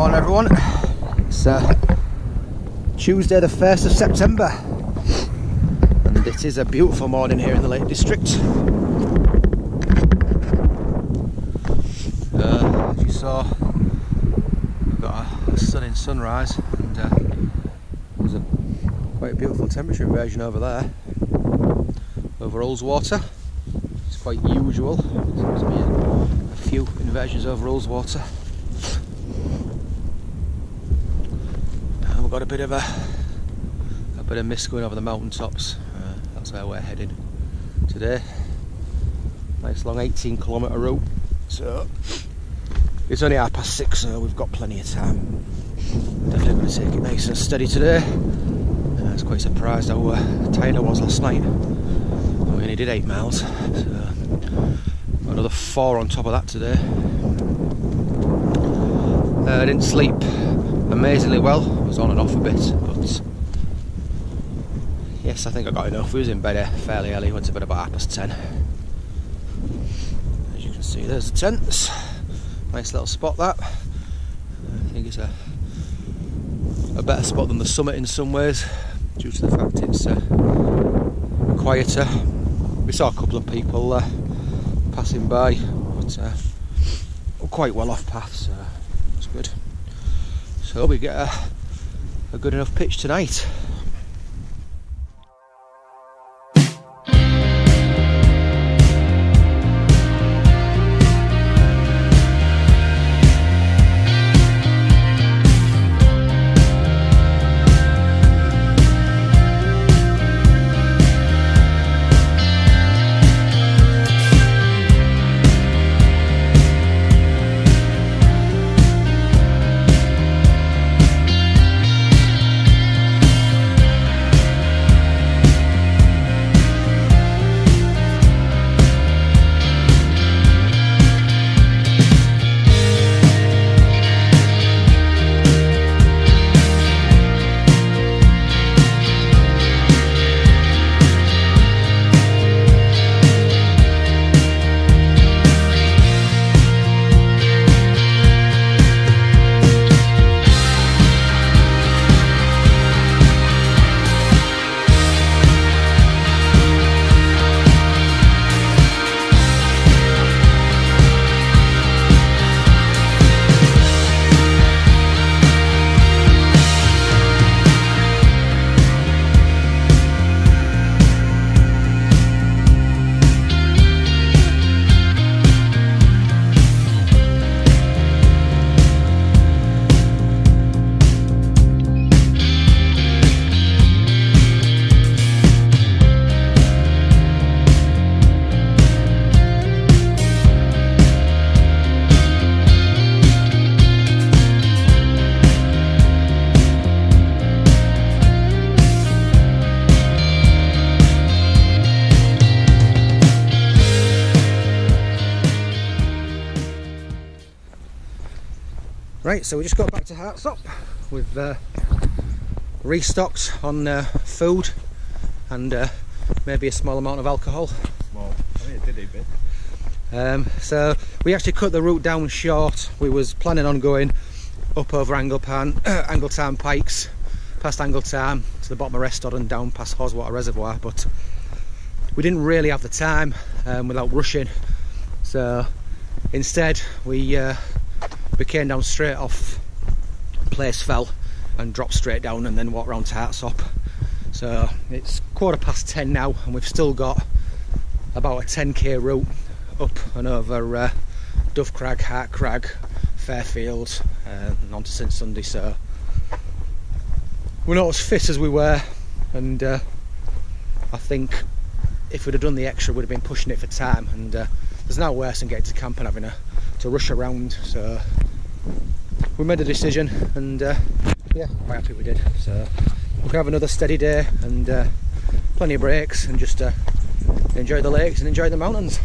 Morning, everyone, it's uh, Tuesday the 1st of September and it is a beautiful morning here in the Lake District. Uh, as you saw, we've got a, a stunning sunrise and uh, there's a quite a beautiful temperature inversion over there, over Ullswater. It's quite usual, there seems to be a, a few inversions over Ullswater. We've got a bit of a a bit of mist going over the mountaintops. Uh, that's where we're heading today. Nice long 18 kilometre route. So it's only half past six, so we've got plenty of time. Definitely going to take it nice and steady today. Uh, I was quite surprised how uh, tired I was last night. We only did eight miles. So another four on top of that today. Uh, I didn't sleep amazingly well. Was on and off a bit, but yes, I think I got enough. We was in bed fairly early. Went to bed about half past ten. As you can see, there's the tents. Nice little spot that. I think it's a a better spot than the summit in some ways, due to the fact it's uh, quieter. We saw a couple of people uh, passing by, but uh, quite well off path, so it's good. So we get a, a good enough pitch tonight. Right, so we just got back to Hartsop. We've uh, restocked on uh, food and uh, maybe a small amount of alcohol. Small, I think it did a bit. Um, so we actually cut the route down short. We was planning on going up over Anglepan, Angletarn Pikes, past Angletarn to the bottom of Rest Dodd and down past Haweswater Reservoir, but we didn't really have the time um, without rushing. So instead we uh, we came down straight off place fell and dropped straight down and then walked round to Hartsop. So it's quarter past 10 now and we've still got about a 10k route up and over uh, Dove Crag, Hart Crag, Fairfield uh, and on to St Sunday so we're not as fit as we were and uh, I think if we'd have done the extra we'd have been pushing it for time and uh, there's no worse than getting to camp and having a, to rush around so we made a decision and uh, yeah quite happy we did. So we can have another steady day and uh, plenty of breaks and just uh, enjoy the lakes and enjoy the mountains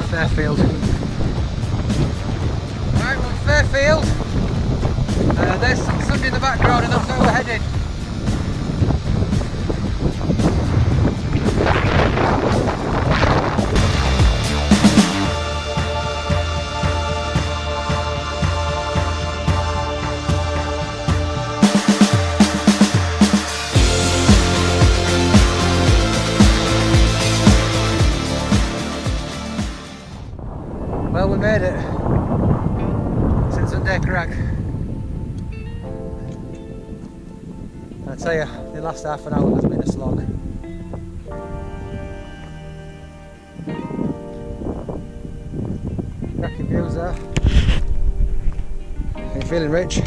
Fairfield. Right, we're Fairfield. Uh, there's somebody in the background and that's where we're heading. Tell you, the last half an hour has been a slog. Cracking views there. How you feeling, Rich?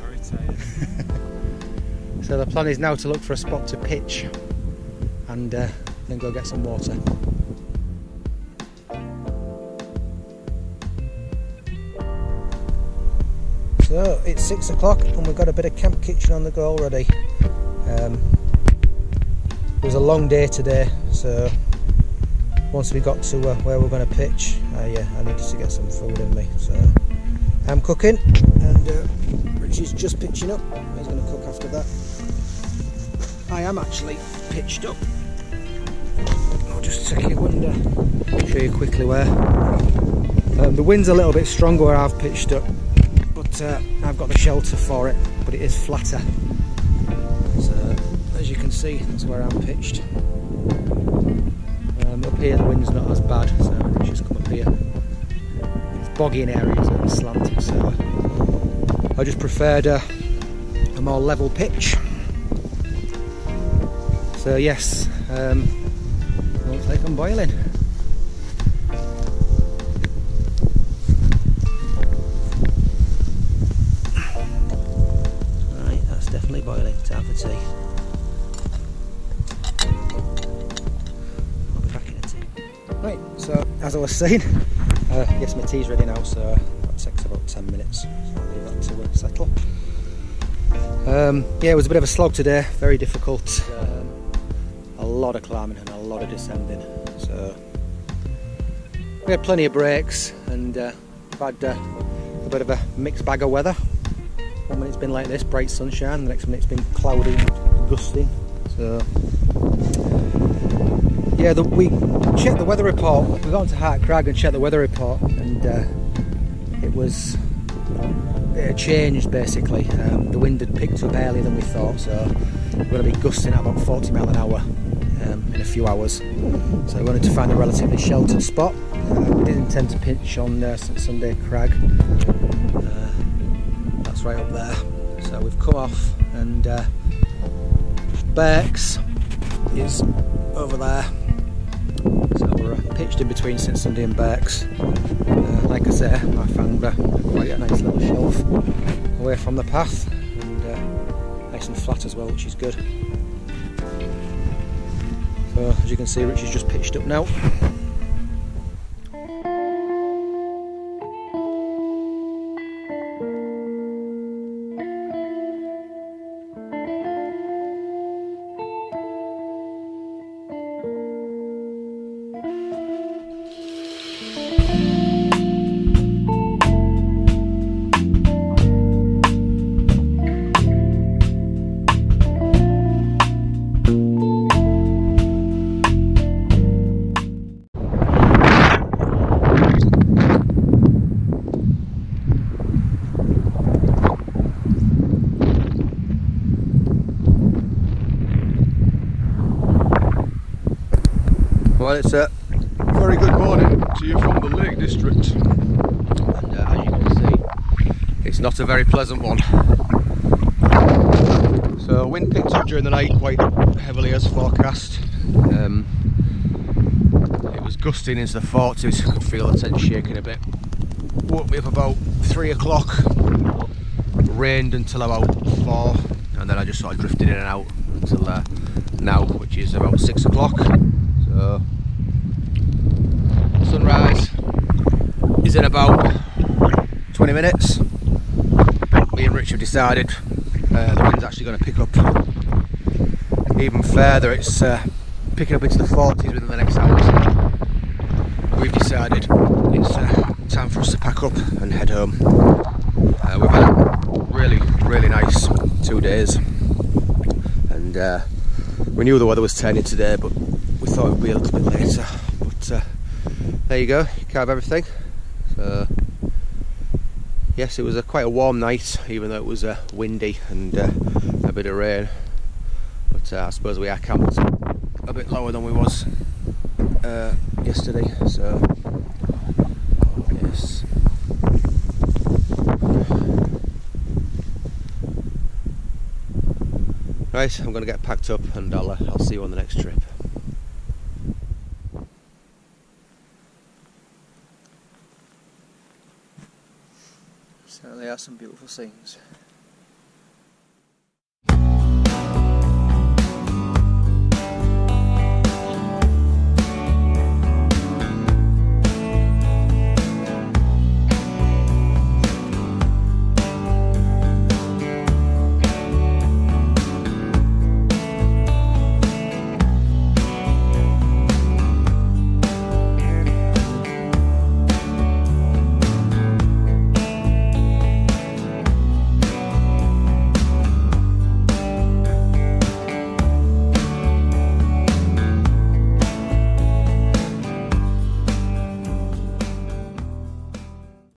Very tired. So the plan is now to look for a spot to pitch and uh, then go get some water. So it's six o'clock and we've got a bit of camp kitchen on the go already. Um, it was a long day today, so once we got to uh, where we're going to pitch, uh, yeah, I needed to get some food in me. So I'm cooking and uh, Richie's just pitching up. He's going to cook after that. I am actually pitched up. I'll just check your window. Show you quickly where. Um, the wind's a little bit stronger where I've pitched up, uh, I've got the shelter for it. But it is flatter. So as you can see, that's where I'm pitched. Um, up here the wind's not as bad, so I'll just come up here. It's boggy in areas and slanted, so I just preferred a, a more level pitch. So yes, um, looks like I'm boiling. Was saying, uh, yes, my tea's ready now, so that takes about 10 minutes. So I'll leave that to uh, settle. Um, yeah, it was a bit of a slog today, very difficult. Um, a lot of climbing and a lot of descending. So we had plenty of breaks and uh, we've had uh, a bit of a mixed bag of weather. One minute it's been like this, bright sunshine, the next minute it's been cloudy and gusting. So yeah, the, we checked the weather report. We got onto Hart Crag and checked the weather report, and uh, it was it had changed basically. Um, the wind had picked up earlier than we thought, so we're going to be gusting at about 40 mile an hour um, in a few hours. So we wanted to find a relatively sheltered spot. Uh, we did intend to pitch on uh, Sunday Crag. Uh, that's right up there. So we've come off, and uh, Birks is over there. So we're uh, pitched in between Sunday and Birks. Uh, like I say, I found uh, quite a nice little shelf away from the path and uh, nice and flat as well, which is good. So as you can see, Richie's just pitched up now. Well, it's a Very good morning to you from the Lake District. and uh, as you can see, it's not a very pleasant one. So wind picked up during the night quite heavily as forecast. Um, it was gusting into the 40s, could feel the tent shaking a bit. Woke me up about three o'clock, rained until about four, and then I just sort of drifted in and out until uh, now, which is about six o'clock. So sunrise is in about 20 minutes. Me and Rich have decided uh, the wind's actually going to pick up even further. It's uh, picking up into the 40s within the next hour. we've decided it's uh, time for us to pack up and head home. Uh, we've had a really, really nice two days, and uh, we knew the weather was turning today, but we thought it would be a little bit later. There you go, you can have everything. So, yes, it was a quite a warm night, even though it was uh, windy and uh, a bit of rain. But uh, I suppose we are camped a bit lower than we was uh, yesterday. So yes. Right, I'm going to get packed up and I'll, uh, I'll see you on the next trip. Certainly are some beautiful scenes.